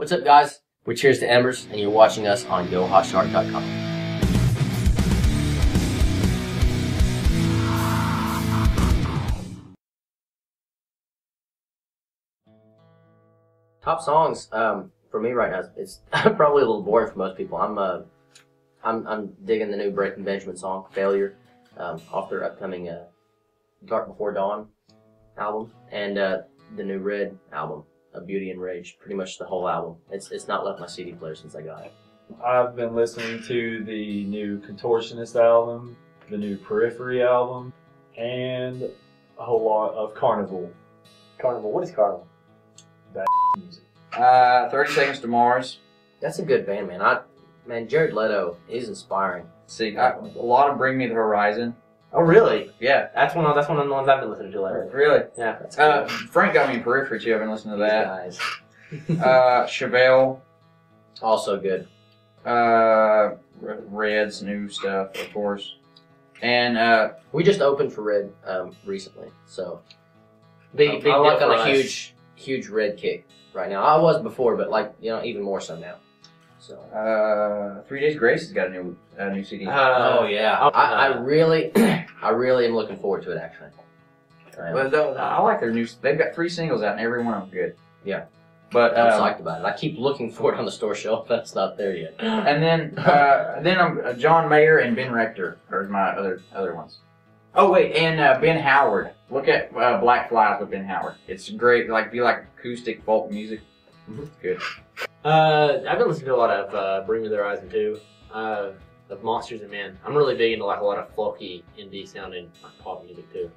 What's up, guys? We're Tears to Embers, and you're watching us on GoHotShark.com. Top songs um, for me right now. It's probably a little boring for most people. I'm uh, I'm I'm digging the new Breaking Benjamin song "Failure" um, off their upcoming uh, "Dark Before Dawn" album, and uh, the new Red album of Beauty and Rage. Pretty much the whole album. It's it's not left my CD player since I got it. I've been listening to the new Contortionist album, the new Periphery album, and a whole lot of Carnival Carnival. What is Carnival? music. Uh, 30 Seconds to Mars. That's a good band, man. I man, Jared Leto is inspiring. See, I, a lot of Bring Me the Horizon. Oh, really? Yeah, That's one. Of, that's one of the ones I've been listening to lately. really. Yeah. That's Uh. Frank got me in Periphery too. I've been listening to These that. guys. Uh, Chevelle. Also good. Uh, Red's new stuff, of course. And uh, We just opened for Red um, recently, so big big I deal like on a huge huge Red kick right now. I was before, but like you know, even more so now. So. uh, Three Days Grace has got a new a new CD. Uh, oh yeah, oh, I, I uh, really, I really am looking forward to it. Actually, I am. But though, I like their new. They've got three singles out, and every one of them good. Yeah. But I'm um, psyched about it. I keep looking for it on the store shelf, That's not there yet. and then uh, then I'm uh, John Mayer and Ben Rector are my other other ones. Oh wait, and uh, Ben Howard. Look at uh, Black Flies with Ben Howard. It's great. Like if you like acoustic folk music. Mhm. Good. Uh, I've been listening to a lot of uh, Bring Me the Horizon too. Uh, of Monsters and Men. I'm really big into like a lot of folky indie sounding like, pop music too.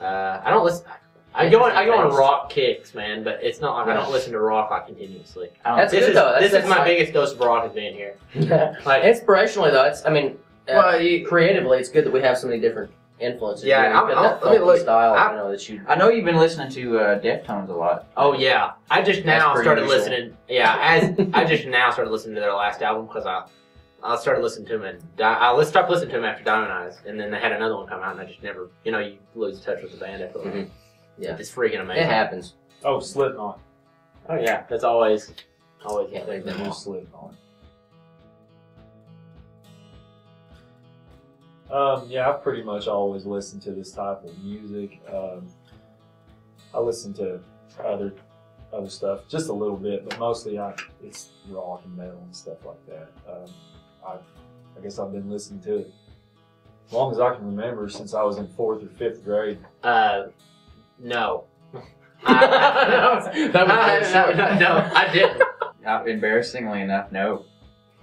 Uh, I don't listen. I go on, I go on rock kicks, man, but it's not like I don't listen to rock like continuously. I don't- That's this good is though. That's- this that's is my like- biggest dose of rock is being here. Like, Inspirationally though, it's I mean, uh, Well, you- creatively, it's good that we have so many different influences. Yeah, You know, I'm- you've I'm- that let me look- style, I'm- you know, that you. I know you've been listening to uh, Deftones a lot. Oh yeah, I just now pretty started usual. listening. Yeah, as I just now started listening to their last album because I I started listening to them and I let's start listening to them after Diamond Eyes, and then they had another one come out, and I just never, you know, you lose touch with the band after that. Mhm. Yeah. it's freaking amazing. It happens. Oh, Slipknot. Oh yeah, that's always always Can't yeah. leave The them new off. Slipknot. Um, yeah, I've pretty much always listened to this type of music. Um, I listen to other other stuff just a little bit, but mostly I it's rock and metal and stuff like that. Um, I I guess I've been listening to it as long as I can remember since I was in fourth or fifth grade. Uh, no. That was I- no, no, no, I didn't. Uh, embarrassingly enough, no.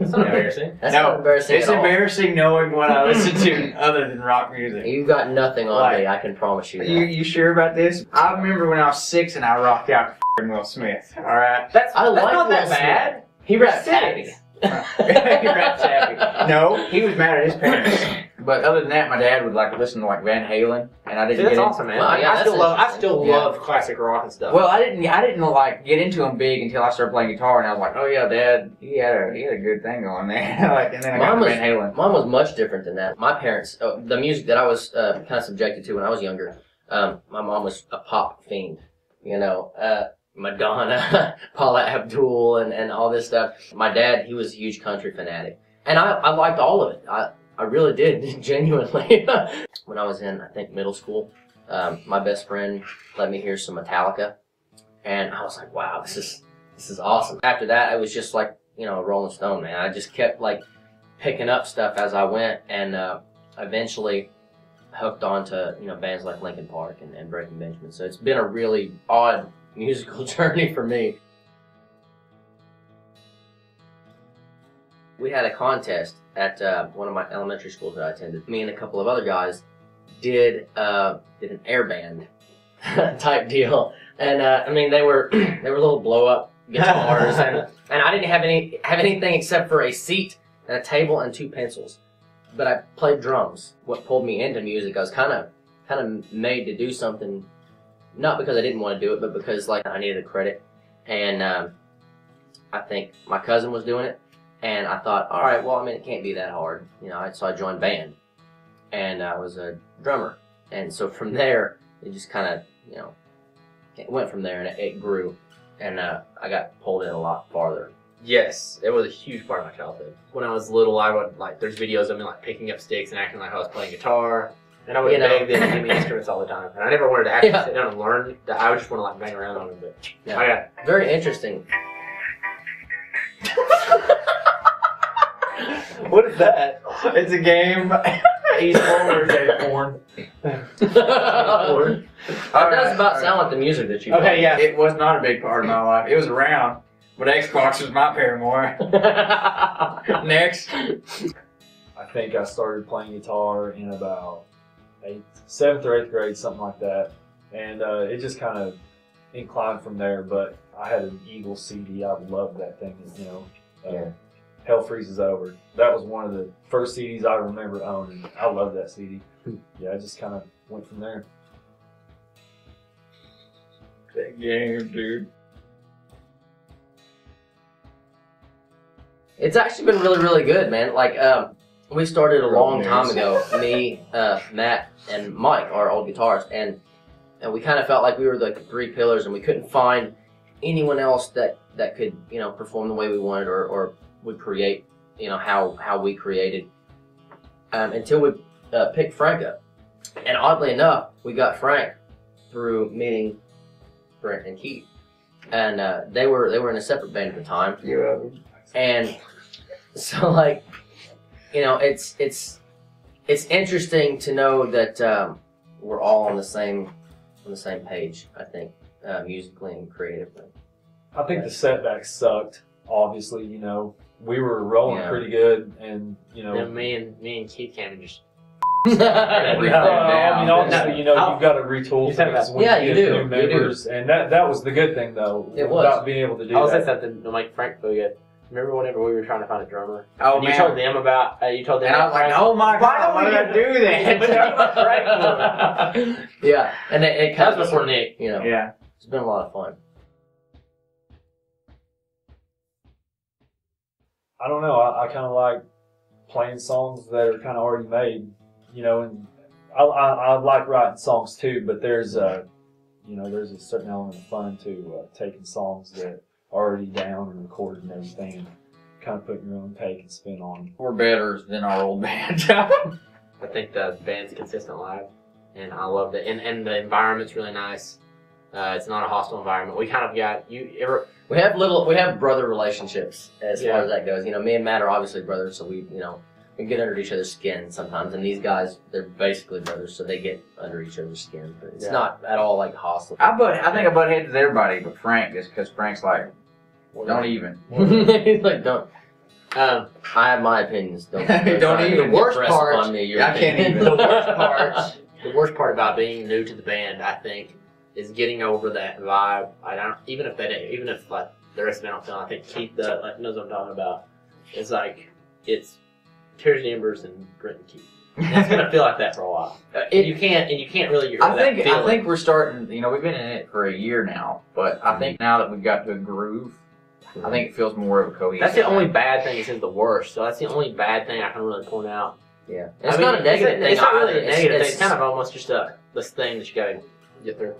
That's not embarrassing. That's No, not embarrassing It's at all. embarrassing knowing what I listen to other than rock music. You've got nothing on Like- me. I can promise you that. you, you sure about this? I remember when I was six and I rocked out to Will Smith. All right. That's, I that's like not that Smith. bad. he raps Six. happy. he raps happy. No, he was mad at his parents. But other than that, my dad would like listen to like Van Halen, and I didn't that's get in- awesome, man. Well, Like, yeah, I that's still love, I interesting. still Yeah. love classic rock and stuff. Well, I didn't. I didn't like get into them big until I started playing guitar, and I was like, "Oh yeah, Dad, he had a he had a good thing going there." like, and then I got Mine to was- Van Halen. Mine was much different than that. My parents, uh, the music that I was uh, kind of subjected to when I was younger, um, my mom was a pop fiend. You know, uh, Madonna, Paula Abdul, and, and all this stuff. My dad, he was a huge country fanatic. And I, I liked all of it. I, I really did, genuinely. when I was in, I think, middle school, um, my best friend let me hear some Metallica. And I was like, wow, this is, this is awesome. After that, I was just like, you know, Rolling Stone, man. I just kept like picking up stuff as I went, and uh, eventually hooked on to you know bands like Linkin Park and, and Breaking Benjamin. So it's been a really odd musical journey for me. We had a contest at uh, one of my elementary schools that I attended. Me and a couple of other guys did uh, did an air band type deal, and uh, I mean they were they were little blow up guitars, and and I didn't have any have anything except for a seat and a table and two pencils. But I played drums. What pulled me into music, I was kind of kind of made to do something, not because I didn't want to do it, but because like I needed a credit, and um, I think my cousin was doing it, and I thought, all right, well, I mean, it can't be that hard, you know. So I joined band, and I was a drummer, and so from there, it just kind of, you know, it went from there, and it, it grew. and uh, I got pulled in a lot farther. Yes, it was a huge part of my childhood. When I was little, I would like there's videos of me like picking up sticks and acting like I was playing guitar, and I would You know. beg them give me instruments all the time. And I never wanted to actually Yeah. sit down and learn. That I would just want to like bang around on them. But Yeah. I got Very interesting. what is that? It's a game. He's forward. Okay, porn. that does about sound like the music that you Okay, yeah. It was not a big part of my life. It was around, but Xbox was my Paramore. yeah. Next. I think I started playing guitar in about eighth, seventh or eighth grade, something like that, and uh, it just kind of inclined from there. But I had an Eagle CD. I loved that thing. You know, uh, Yeah. Hell freezes over. That was one of the first CDs I remember owning. I love that CD. Yeah, I just kind of went from there. Big game, dude. It's actually been really, really good, man. Like, um, we started a long time ago. Me, uh, Matt, and Mike, our old guitarist, and and we kind of felt like we were like the three pillars, and we couldn't find anyone else that that could, you know, perform the way we wanted or or would create, you know, how how we created. Um, until we uh, picked Frank up, and oddly enough, we got Frank through meeting Brent and Keith, and uh, they were they were in a separate band at the time. And so like you know it's it's it's interesting to know that um, we're all on the same on the same page i think uh, musically and creatively I think the setbacks sucked. Obviously, you know, we were rolling Yeah. pretty good, and you know, Then me and me and Keith came and just No, Everything I mean, obviously, you know, I'll- you've got to retool You said things that. when Yeah, you you get do, new you do. members, and that that was the good thing though. It was. about being able to do I was that. something to make Frank feel good. Remember whenever we were trying to find a drummer? Oh and you man. told them about uh, you told them and I was like, oh my god, why did I do that? yeah and it, it that was of before Nick. you know yeah. It's been a lot of fun I don't know. I, I kind of like playing songs that are kind of already made, you know, and I, I, I like writing songs too. But there's a, you know, there's a certain element of fun to uh, taking songs that are already down and recorded and everything, and kind of putting your own take and spin on. We're better than our old band. I think the band's consistent live, and I love it. And and the environment's really nice. Uh, it's not a hostile environment. We kind of got you ever. we have little we have brother relationships as Yeah. far as that goes you know me and matt are obviously brothers so we you know we get under each other's skin sometimes and these guys they're basically brothers so they get under each other's skin but it's Yeah. not at all like hostile I butt. I think I butt heads with everybody, but Frank is because Frank's like, don't even. He's like, don't. Um, I have my opinions. Don't. Don't even. The worst part- On me, I can't even. the worst part, the worst part about being new to the band, I think, is getting over that vibe. I don't even if they don't- even if like the rest of them don't feel. I think Keith uh, like knows what I'm talking about. It's like it's Tears and Embers and Brent and Keith. And it's gonna feel like that for a while. Uh, it, you can't and you can't really. Get I that think I think we're starting. You know, we've been in it for a year now, but I think now that we've got to a groove, I think it feels more of a cohesive. That's the only bad thing. Isn't the worst. So that's the only bad thing I can really point out. yeah. I It's mean, not a negative it's, thing. It's not really a negative It's, thing. It's kind of almost just a this thing that you gotta get through.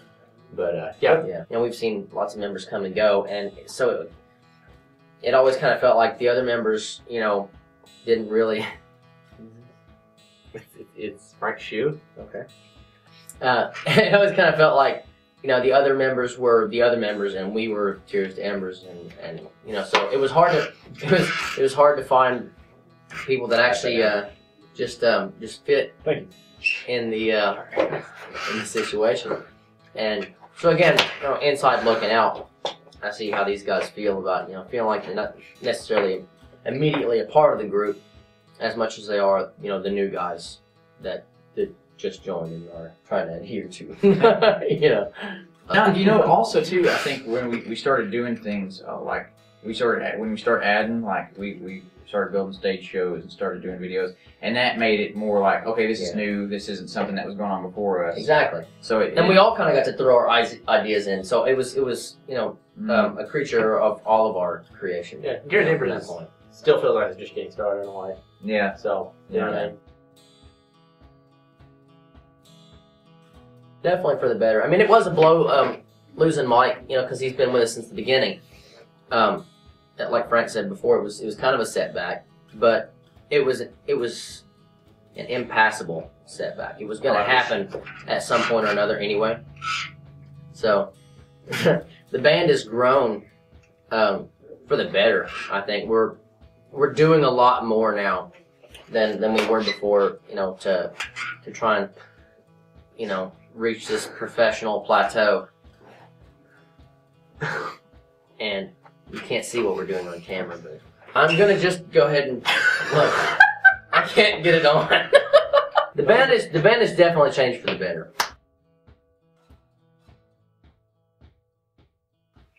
But uh, yeah, Yeah. And we've seen lots of members come and go, and so it, it always kind of felt like the other members, you know, didn't really. it's, it's Frank's shoe. Okay. Uh, it always kind of felt like, you know, the other members were the other members, and we were Tears to Embers, and, and you know, so it was hard to it was it was hard to find people that actually uh, just um, just fit in the uh, in the situation. And so again, you know, inside looking out, I see how these guys feel about you know feeling like they're not necessarily immediately a part of the group as much as they are you know the new guys that just joined and are trying to adhere to. you know. Now, you know, also too, I think when we, we started doing things uh, like we started when we start adding, like we, we started building stage shows and started doing videos, and that made it more like, okay, this is Yeah. new. This isn't something that was going on before us. Exactly, So it, and we all kind of got to throw our eyes- ideas in, so it was it was you know Mm. um, a creature of all of our creation. Yeah, Tears and from that is- point. Still feels like it's just getting started in a way. yeah. So you know what I mean? definitely for the better. I mean, it was a blow. Um, losing Mike, you know, because he's been with us since the beginning. Um, like Frank said before, it was it was kind of a setback, but it was it was an impassable setback. It was going to happen at some point or another anyway. So the band has grown um, for the better. I think we're we're doing a lot more now than than we were before. You know, to to try and you know reach this professional plateau. and you can't see what we're doing on camera, but I'm gonna just go ahead and look. I can't get it on. the band is the band has definitely changed for the better.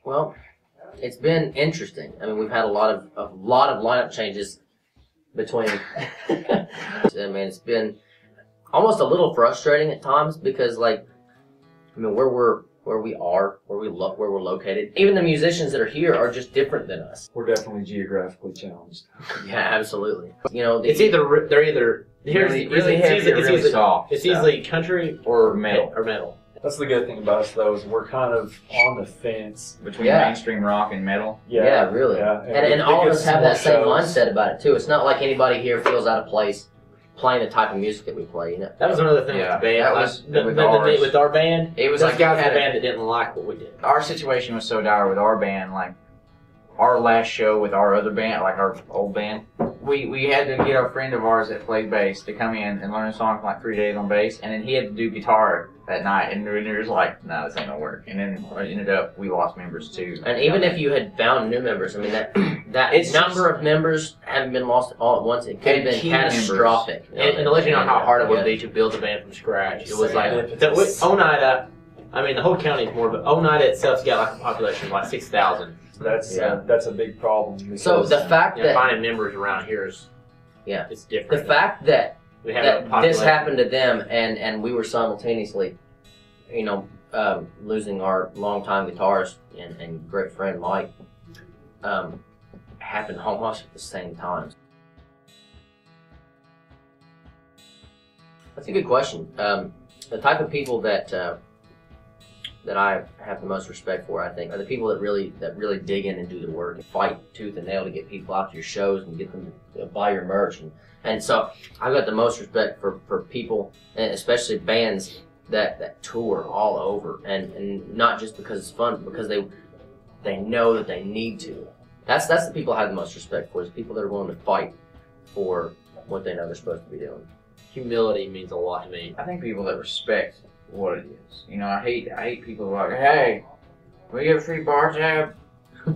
Well, it's been interesting. I mean, we've had a lot of a lot of lineup changes between. I mean, it's been almost a little frustrating at times because, like, I mean, where we're where we are, where we lo- where we're located, even the musicians that are here are just different than us. We're definitely geographically challenged. Yeah, absolutely. You know, It's either they're either here's really, really it's, heavy it's, really easily, soft. it's so. easily country or Metal. or metal. That's the good thing about us, though, is we're kind of on the fence. between Yeah. mainstream rock and metal. Yeah, Yeah, really. Yeah, and, and it all of us have that same shows. mindset about it too. It's not like anybody here feels out of place playing the type of music that we play. You know, That was another thing Yeah, with the band. that like, was the- with the- the- ours. with our band. It was like guys had a band that didn't like what we did. our situation was so dire with our band, like our last show with our other band, like our old band, we we had to get a friend of ours that played bass to come in and learn a song for like three days on bass, and then he had to do guitar that night, and we were just like, no, this ain't gonna work. And then it ended up we lost members too. and even if you had found new members, I mean that that It's number of members haven't been lost all at once. It could have And been key catastrophic. And, and to let you know how hard it would Yeah. be to build a band from scratch, it was like Serendipitous. the, with Oneida. I mean, the whole county is more, but Oneida itself's got like a population of like six thousand. That's Yeah. uh, that's a big problem. So the fact You know, that finding members around here is Yeah. it's different. the fact that we have a that this happened to them and and we were simultaneously you know um, losing our longtime guitarist and, and great friend mike um, happened almost at the same time. That's a good question. Um, the type of people that uh, that I have the most respect for, I think, are the people that really that really dig in and do the work and fight tooth and nail to get people out to your shows and get them to buy your merch and and so I've got the most respect for, for people, and especially bands that, that tour all over, and, and not just because it's fun, but because they they know that they need to. That's that's the people I have the most respect for. Is people that are willing to fight for what they know they're supposed to be doing. Humility means a lot to me. I think people that respect what it is. You know, I hate I hate people like, hey, we get a free bar tab.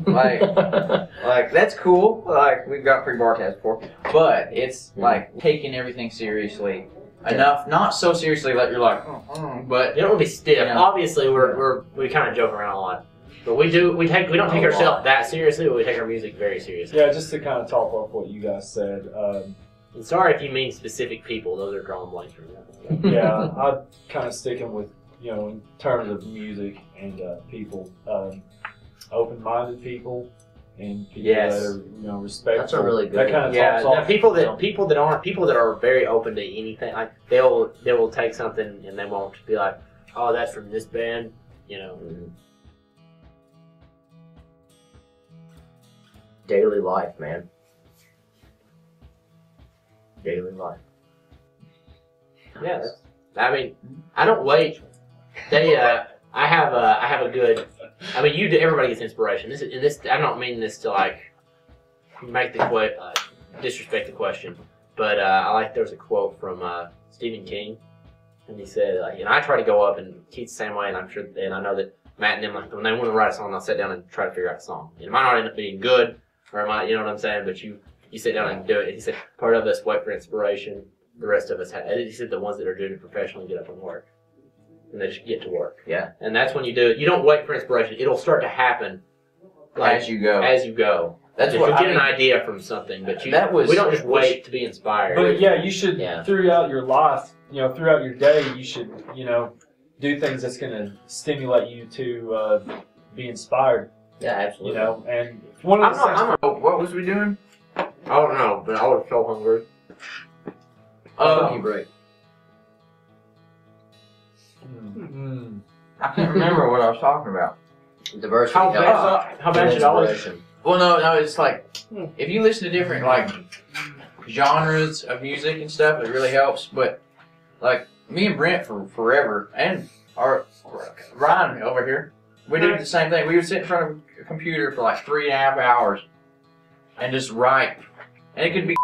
Like, like that's cool. Like we've got free bar tabs before, but it's Mhm. like taking everything seriously enough, not so seriously that you're like, oh, oh, but You don't want to be stiff. Yeah. Obviously, we're, we're we kind of joke around a lot, but we do we take we don't take ourselves that seriously, but we take our music very seriously. yeah, just to kind of top off what you guys said. Um, And sorry if you mean specific people; those are drawing blanks from that. yeah, I'm kind of sticking with you know in terms of music and uh, people, um, open-minded people and people Yes. that are you know respectful. That's a really good That kind of Yeah, now people that people that aren't people that are very open to anything, like they'll they will take something and they won't be like, oh, that's from this band, you know. Mhm. Daily life, man. Daily life. Yeah, that's, I mean, I don't wait. They, uh, I have, a, I have a good. I mean, you. do- Everybody gets inspiration. This is, and this. I don't mean this to like make the que- uh, disrespect the question, but uh, I like. There was a quote from uh, Stephen King, and he said, like, and I try to go up and Keith's the same way, and I'm sure, and I know that Matt and them, like, when they want to write a song, I'll sit down and try to figure out a song. It might not end up being good, or it might, you know what I'm saying, but you you sit down and do it. He said, part of us wait for inspiration, the rest of us have. He said the ones that are doing it professionally get up and work, and they just get to work. Yeah. And that's when you do it. You don't wait for inspiration. It'll start to happen like as you go, as you go. that's You'll what I get mean, an idea from something, but you That was- we don't just wait to be inspired. But yeah, you should Yeah. throughout your life, you know, throughout your day, you should you know do things that's going to stimulate you to uh, be inspired. Yeah, absolutely. You know, and one of I'm the not. I'm not Oh, what was we doing? I don't know, but I was so hungry. Oh, Um, cookie break. Mm. I can't remember what I was talking about. Diversity. How helps. bad? How bad should always? Inspiration. Well, no, no, it's like Hmm. if you listen to different like genres of music and stuff, it really helps. But like me and Brent for forever, and our Ryan over here, we did the same thing. We would sit in front of a computer for like three and a half hours and just write, and it could be,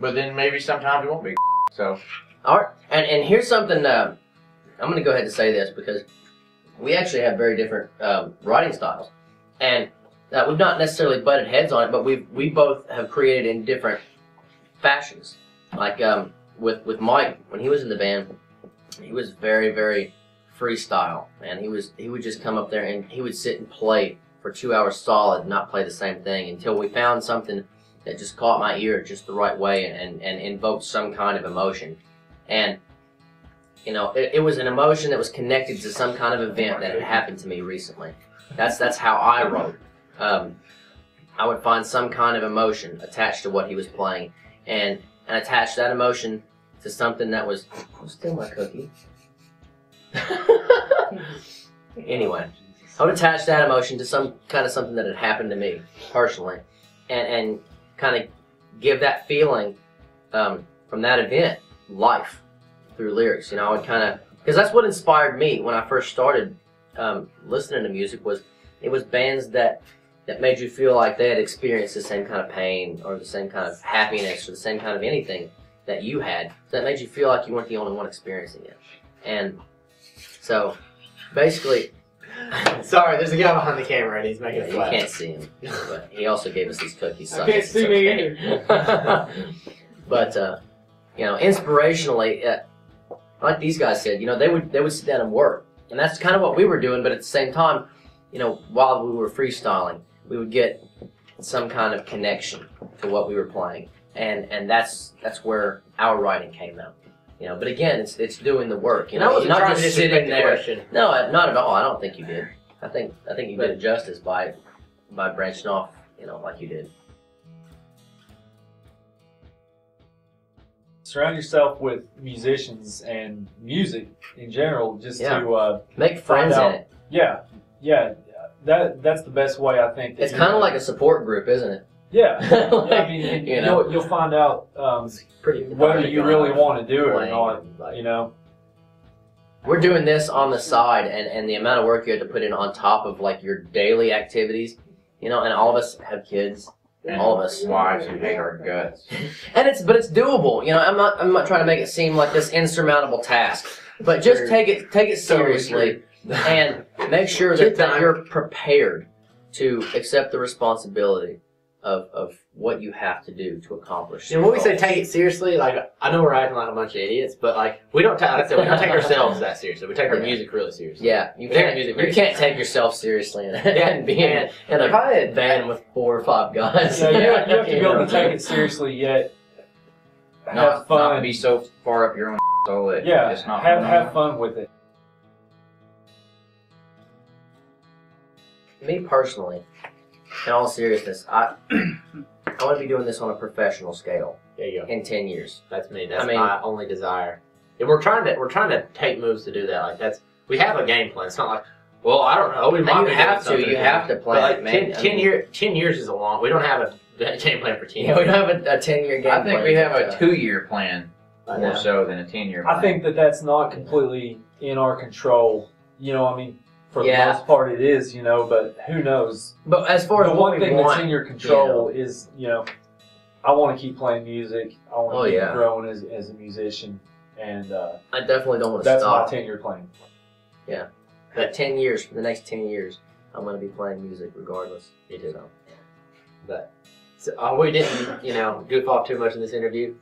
but then maybe sometimes it won't be. So All right, and and here's something. Uh, I'm going to go ahead and say this because we actually have very different um, writing styles, and uh, we've not necessarily butted heads on it, but we we both have created in different fashions. Like um, with with Mike when he was in the band, he was very very freestyle, and he was he would just come up there and he would sit and play for two hours solid, and not play the same thing until we found something that just caught my ear just the right way and, and, and invoked some kind of emotion. And, you know, it, it was an emotion that was connected to some kind of event that had happened to me recently. That's that's how I wrote. Um, I would find some kind of emotion attached to what he was playing, and and attach that emotion to something that was oh, still my cookie. anyway, I would attach that emotion to some kind of something that had happened to me personally, and and kind of give that feeling um, from that event life through lyrics. You know, I would kind of because that's what inspired me when I first started um, listening to music was it was bands that that made you feel like they had experienced the same kind of pain or the same kind of happiness or the same kind of anything that you had. That made you feel like you weren't the only one experiencing it. And so basically, Sorry, there's a guy behind the camera and he's making yeah, a you flash. can't see him, but he also gave us these cookies. so I can't it's see me okay. but uh, you know, inspirationally, uh, like these guys said, you know, they would they would sit down and work, and that's kind of what we were doing. But at the same time, you know, while we were freestyling, we would get some kind of connection to what we were playing, and and that's that's where our writing came out. You know, but again, it's it's doing the work. You And I know, wasn't just sitting disrespect the there. question. No, not at all. I don't think you did. I think I think you But- did it justice by by branching off, you know, like you did. Surround yourself with musicians and music in general, just Yeah. to uh, Make friends in out. it. yeah, yeah. That that's the best way I think. It's kind of like a support group, isn't it? Yeah. Like, Yeah, I mean, and you know, you'll, you'll find out um, Pretty whether you really want to do it or not. like- You know, we're doing this on the side, and and the amount of work you have to put in on top of like your daily activities, you know, and all of us have kids, and all of us, wives who hate our guts. and it's but it's doable. You know, I'm not I'm not trying to make it seem like this insurmountable task, but just True. take it take it seriously and make sure that, that you're prepared to accept the responsibility of of what you have to do to accomplish. And when we say take it seriously, like I know we're acting like a bunch of idiots, but like we don't. Ta- like I said we don't take ourselves that seriously. We take our Yeah. music really seriously. Yeah, you We take can't. music You can't take yourself seriously and, Yeah, and be in, in a If I had- band with four or five guys. so you, you have to be able to take it seriously yet have Not, not fun. be so far up your own soul that yeah, it's not have fun. have fun with it. Me personally, in all seriousness, I I want to be doing this on a professional scale There you go. in ten years. That's me. That's I mean- my only desire. And we're trying to we're trying to take moves to do that. Like that's we have a game plan. It's not like well I don't know. We And might you be have doing to. You something. have to But plan like it, man. 10, I 10 mean, year ten years is a long. We don't have a game plan for ten. Yeah, we don't have a, a ten year game. Plan. I think plan. we have a two-year plan I more so than a ten-year plan. I think that that's not completely in our control. You know, I mean, for Yeah. the most part, it is. You know, but who knows? But as far as the one thing want, that's in your control is, you know, I want to keep playing music. I want to Oh, keep yeah. growing as, as a musician, and uh, I definitely don't want to that's stop. my ten-year plan. Yeah, but ten years, for the next ten years, I'm going to be playing music regardless. Me too. So. But so, uh, we didn't you know goof off too much in this interview.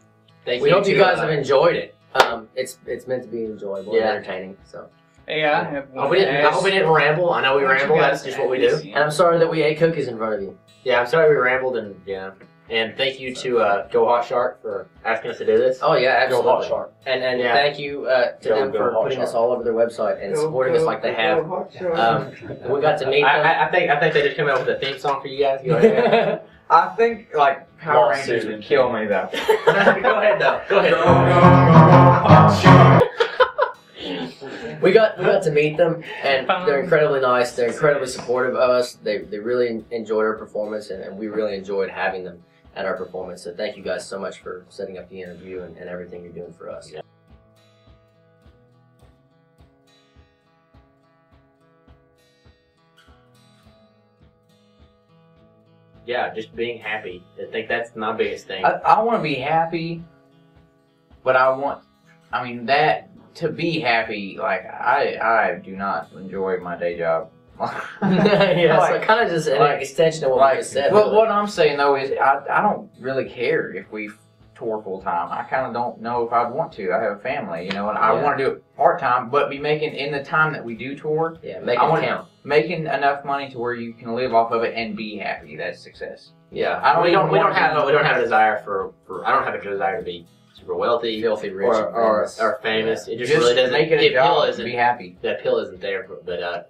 Thank We you hope you guys uh, have enjoyed it. Um, it's it's meant to be enjoyable Yeah. and entertaining. So, Hey, I have I hope, we didn't, I hope we didn't ramble. I know we Why don't you ramble. That's just what we do. and I'm sorry that we ate cookies in front of you. Yeah, I'm sorry we rambled and yeah. And thank you to uh, Go Hot Shark for asking us to do this. Oh yeah, Go absolutely. Hot Shark. And and Yeah. thank you uh, to Go- them go for Hot putting Shark. us all over their website and supporting us like they have. Um, we got to meet I, them. I, I think I think they just came out with a theme song for you guys. Go ahead. I think like Power Lawsuit Rangers would kill me though. Go ahead though. Go ahead. We got we got to meet them, and they're incredibly nice. They're incredibly supportive of us. They they really enjoyed our performance, and, and we really enjoyed having them at our performance. So thank you guys so much for setting up the interview and, and everything you're doing for us. Yeah, yeah, just being happy. I think that's my biggest thing. I, I want to be happy, but I want, I mean, that to be happy, like I, I do not enjoy my day job. yeah, Like- so kind of just an like- extension of what like, just said. well, really. what I'm saying though is, I, I don't really care if we tour full time. I kind of don't know if I'd want to. I have a family, you know, and I Yeah. want to do it part time, but be making in the time that we do tour, yeah, make I it count. making enough money to where you can live off of it and be happy. That's success. Yeah, I don't we don't. We don't have. We don't have a desire for. for I don't have a desire to be super wealthy filthy rich or and or, famous. or famous. It just, Just really doesn't. make it a appeal job. isn't. Be happy. The appeal isn't there. For, but uh,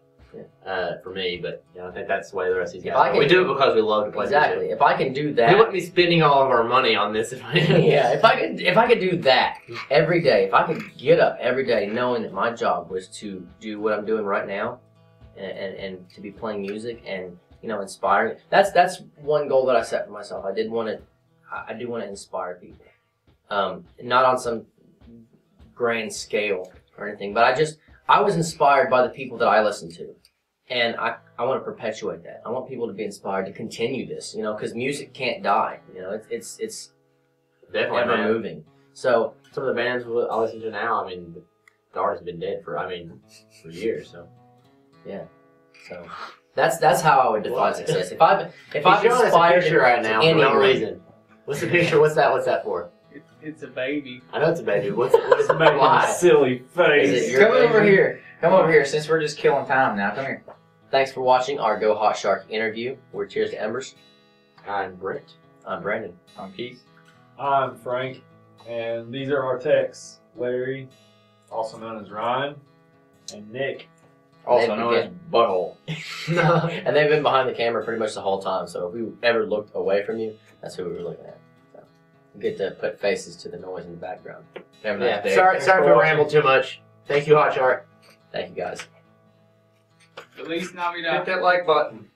uh, for me, but you know, I think that's the way the rest of these If guys. Are. can we do do- it because we love to play exactly. If I can do that, We wouldn't be spending all of our money on this if I. yeah, if I could, if I could do that every day, if I could get up every day knowing that my job was to do what I'm doing right now, and, and, and to be playing music and you know inspiring. That's that's one goal that I set for myself. I did want to, I I do want to inspire people, um, not on some grand scale or anything, but I just I was inspired by the people that I listened to. And I, I want to perpetuate that. I want people to be inspired to continue this, you know, because music can't die. You know, it's it's it's Definitely, ever man. moving. So Some of the bands I listen to now, I mean, the artist's been dead for, I mean, for years. So yeah, so that's that's how I would define success. If I've if I've showing us a inspired right now for no reason. What's the picture? What's that? What's that for? It's, it's a baby. I know it's a baby. What's it? What is it? Making a Why? silly face. it your Come over here. Come over here. Since we're just killing time now, come here. Thanks for watching our Go Hot Shark interview. We're Tears to Embers. I'm Brent. I'm Brandon. I'm Keith. I'm Frank, and these are our techs: Larry, also known as Ryan, and Nick. Also Maybe known as Butthole. no. And they've been behind the camera pretty much the whole time. So if we ever looked away from you, that's who we were looking at. So get to put faces to the noise in the background. Have a Yeah. nice day. Sorry, sorry for if we watching. rambled too much. Thank you, Hot Shark. Thank you guys. At least Feliz Navidad. Hit that like button.